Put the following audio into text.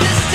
this